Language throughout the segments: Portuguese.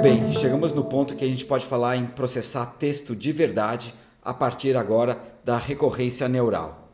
bem, chegamos no ponto que a gente pode falar em processar texto de verdade a partir agora da recorrência neural.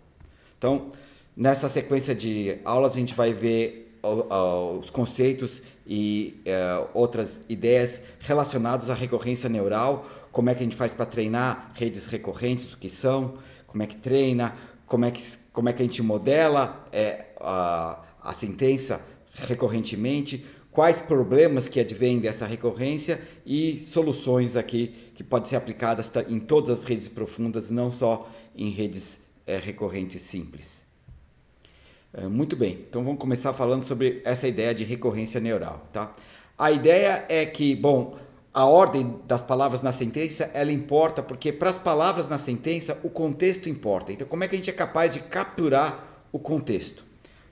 Então, nessa sequência de aulas a gente vai ver os conceitos e uh, outras ideias relacionadas à recorrência neural, como é que a gente faz para treinar redes recorrentes, o que são, como é que treina, como é que, como é que a gente modela é, a, a sentença recorrentemente, quais problemas que advêm dessa recorrência e soluções aqui que podem ser aplicadas em todas as redes profundas, não só em redes é, recorrentes simples. É, muito bem, então vamos começar falando sobre essa ideia de recorrência neural. Tá? A ideia é que, bom, a ordem das palavras na sentença ela importa porque para as palavras na sentença o contexto importa. Então, como é que a gente é capaz de capturar o contexto?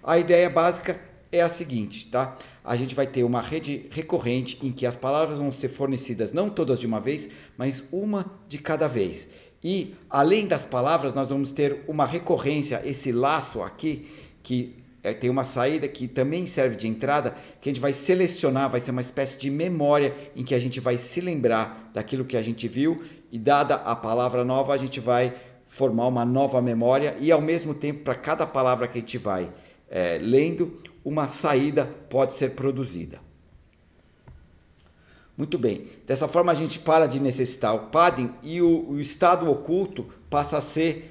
A ideia básica é a seguinte, tá? A gente vai ter uma rede recorrente em que as palavras vão ser fornecidas não todas de uma vez, mas uma de cada vez. E além das palavras, nós vamos ter uma recorrência, esse laço aqui, que é, tem uma saída que também serve de entrada, que a gente vai selecionar, vai ser uma espécie de memória em que a gente vai se lembrar daquilo que a gente viu e dada a palavra nova, a gente vai formar uma nova memória e ao mesmo tempo para cada palavra que a gente vai é, lendo, uma saída pode ser produzida. Muito bem, dessa forma a gente para de necessitar o padding e o, o estado oculto passa a ser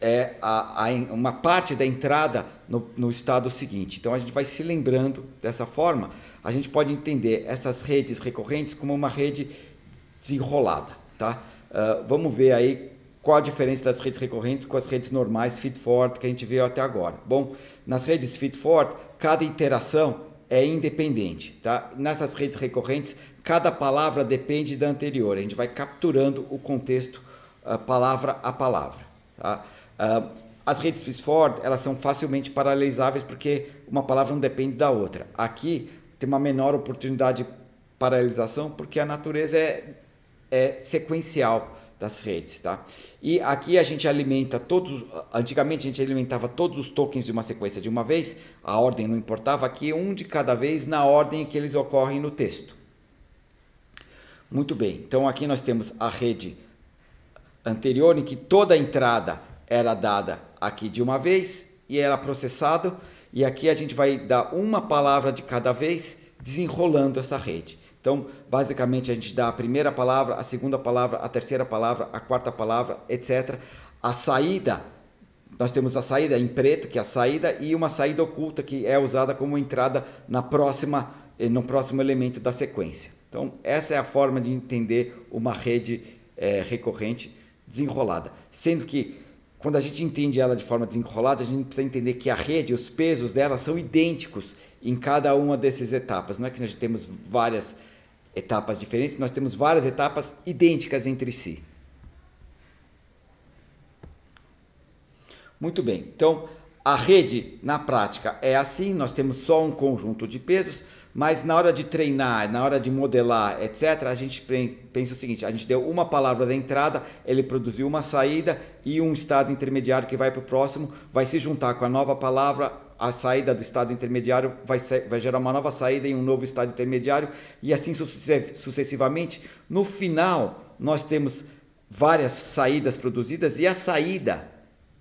é, a, a, uma parte da entrada no, no, estado seguinte. Então a gente vai se lembrando dessa forma, a gente pode entender essas redes recorrentes como uma rede desenrolada. Tá? Uh, vamos ver aí qual a diferença das redes recorrentes com as redes normais feed-forward que a gente viu até agora? Bom, nas redes feed-forward, cada interação é independente. Tá? Nessas redes recorrentes, cada palavra depende da anterior. A gente vai capturando o contexto uh, palavra a palavra. Tá? Uh, as redes feed-forward elas são facilmente paralelizáveis porque uma palavra não depende da outra. Aqui tem uma menor oportunidade de paralelização porque a natureza é, é sequencial das redes, tá? E aqui a gente alimenta todos, antigamente a gente alimentava todos os tokens de uma sequência de uma vez, a ordem não importava, aqui um de cada vez na ordem que eles ocorrem no texto. Muito bem, então aqui nós temos a rede anterior em que toda a entrada era dada aqui de uma vez e era processado, e aqui a gente vai dar uma palavra de cada vez desenrolando essa rede. Então, basicamente, a gente dá a primeira palavra, a segunda palavra, a terceira palavra, a quarta palavra, etc. A saída, nós temos a saída em preto, que é a saída, e uma saída oculta, que é usada como entrada na próxima, eh, no próximo elemento da sequência. Então, essa é a forma de entender uma rede é, recorrente desenrolada. Sendo que, quando a gente entende ela de forma desenrolada, a gente precisa entender que a rede, os pesos dela são idênticos em cada uma dessas etapas. Não é que nós temos várias etapas diferentes, nós temos várias etapas idênticas entre si. Muito bem, então a rede na prática é assim, nós temos só um conjunto de pesos, mas na hora de treinar, na hora de modelar, etc., a gente pensa o seguinte: a gente deu uma palavra da entrada, ele produziu uma saída e um estado intermediário que vai para o próximo, vai se juntar com a nova palavra, a saída do estado intermediário vai, ser, vai gerar uma nova saída em um novo estado intermediário e assim sucessivamente. No final, nós temos várias saídas produzidas e a saída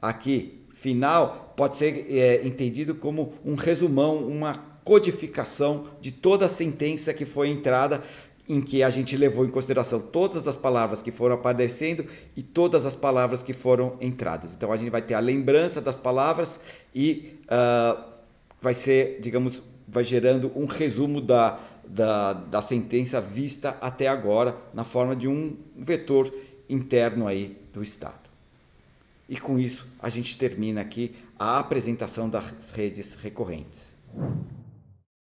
aqui final pode ser é, entendido como um resumão, uma codificação de toda a sentença que foi entrada em que a gente levou em consideração todas as palavras que foram aparecendo e todas as palavras que foram entradas. Então a gente vai ter a lembrança das palavras e uh, vai ser, digamos, vai gerando um resumo da, da, da sentença vista até agora na forma de um vetor interno aí do Estado. E com isso a gente termina aqui a apresentação das redes recorrentes.